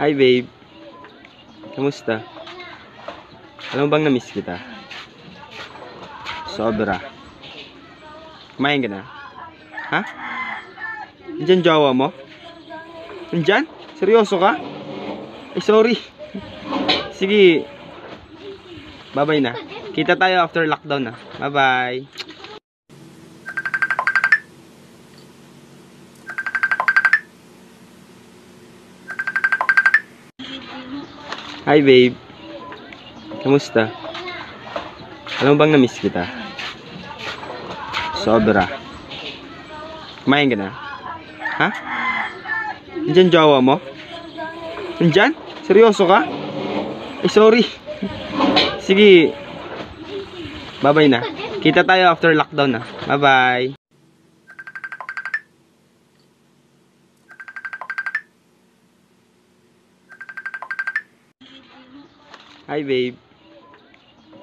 Hi babe. Kamusta? Alam mo bang na-miss kita? Sobra. Kumain ka na? Ha? Nandyan jowa mo? Nandyan? Seryoso ka? Ay, sorry. Sige. Bye-bye na. Kita tayo after lockdown na. Bye-bye. Hi babe. Kamusta? Alam mo bang na-miss kita? Sobra. Kumain ka na? Ha? Nandyan jowa mo? Nandyan? Seryoso ka? Ay, sorry. Sige. Bye-bye na. Kita tayo after lockdown na. Bye-bye. Hi babe.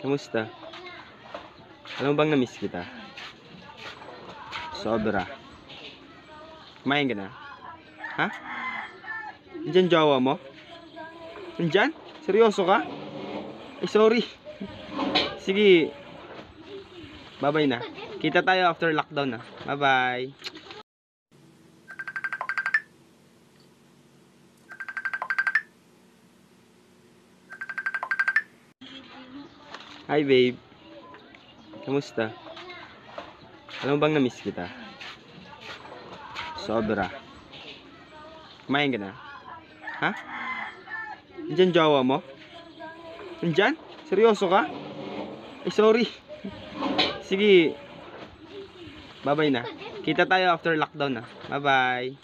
Kamusta? Alam mo bang na-miss kita? Sobra. Kumain ka na? Ha? Nandyan jowa mo? Nandyan? Seryoso ka? Ay, sorry. Sige. Bye-bye na. Kita tayo after lockdown na. Bye-bye. Hi babe. Kamusta? Alam mo bang na-miss kita? Sobra. Kumain ka na? Ha? Nandyan jowa mo? Nandyan? Seryoso ka? Ay, sorry. Sige. Bye-bye na. Kita tayo after lockdown na. Bye-bye.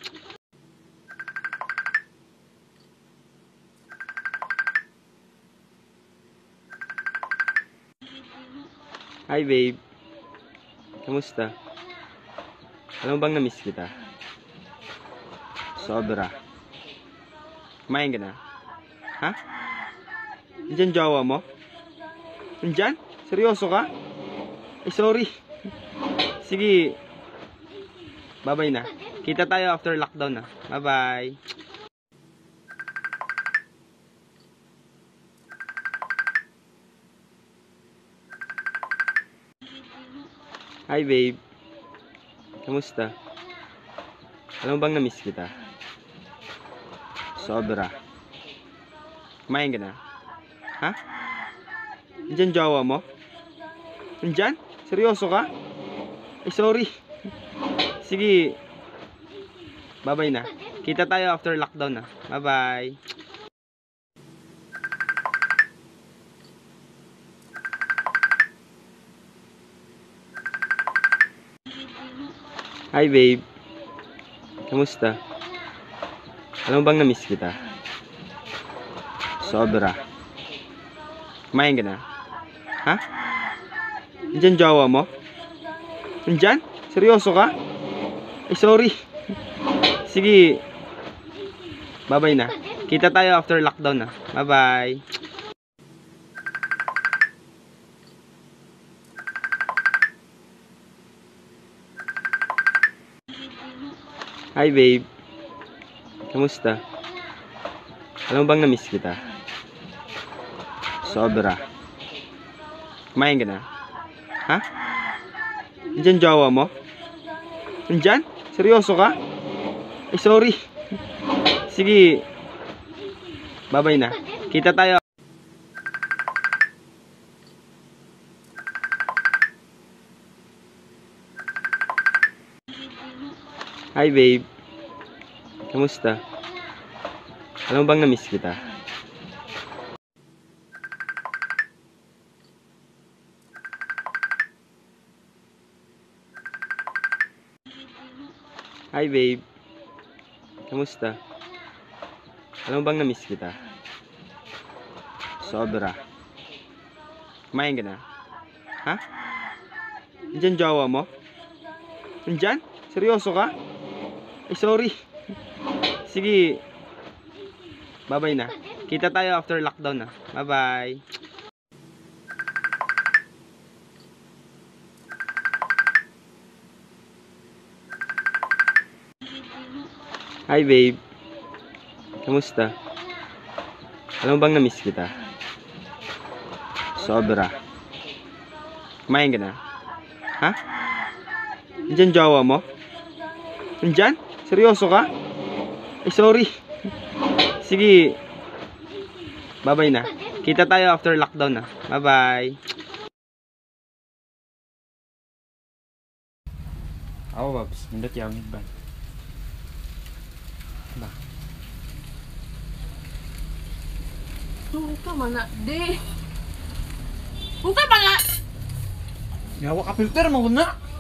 Hi babe. Kamusta? Alam mo bang na-miss kita? Sobra. Kumain ka na? Ha? Nandyan jowa mo? Nandyan? Seryoso ka? Ay, sorry. Sige. Bye-bye na. Kita tayo after lockdown na. Bye-bye. Hi babe. Kamusta? Alam mo bang na-miss kita? Sobra. Kumain ka na? Ha? Nandyan jowa mo? Nandyan? Seryoso ka? Ay, sorry. Sige. Bye-bye na. Kita tayo after lockdown na. Bye-bye. Hi babe. Kamusta? Alam mo bang na-miss kita? Sobra. Kumain ka na? Ha? Nandyan jowa mo? Nandyan? Seryoso ka? Ay, sorry. Sige. Bye-bye na. Kita tayo after lockdown na. Bye-bye. Hi babe. Kamusta? Alam mo bang na-miss kita? Sobra. Kumain ka na? Ha? Nandyan jowa mo? Nandyan? Seryoso ka? Ay, sorry. Sige. Bye-bye na. Kita tayo. Hi babe. Kamusta? Alam mo bang na-miss kita? Hi babe. Kamusta? Alam mo bang na-miss kita? Sobra. Kumain ka na? Ha? Nandyan jowa mo? Nandyan? Seryoso ka? Ay, sorry. Sige. Bye-bye na. Kita tayo after lockdown na. Bye-bye. Hi babe. Kamusta? Alam mo bang na-miss kita? Sobra. Kumain ka na? Ha? Nandyan jowa mo? Nandyan? Seryoso ka? Ay, sorry. Sige. Bye-bye na. Kita tayo after lockdown na. Bye-bye. Ako, Babs. Nindot yamit ba? Unta man na, di. Unta man na. Yawa ka filter mo na.